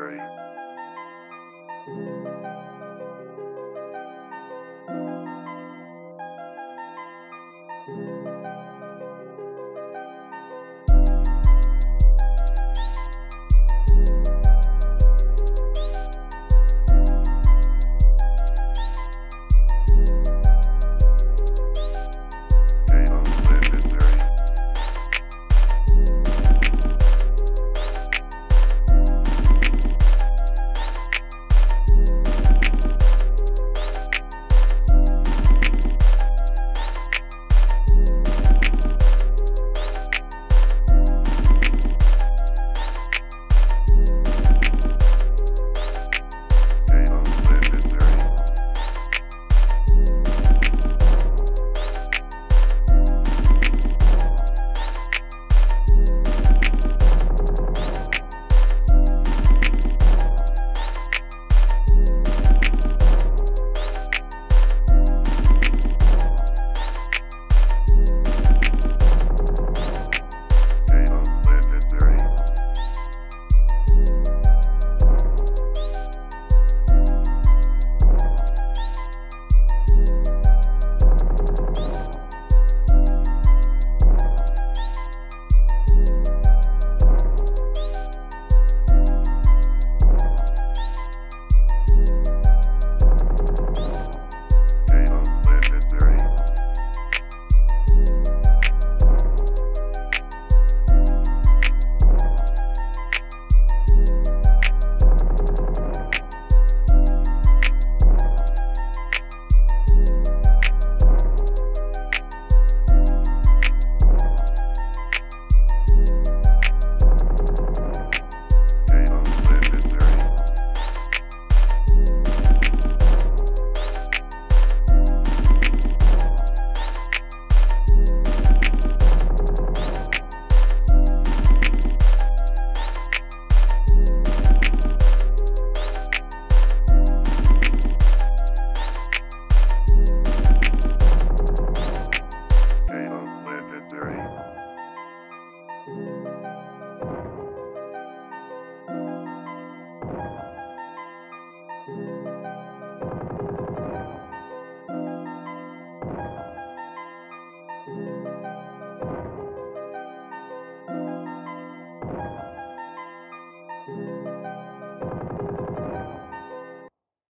documentary.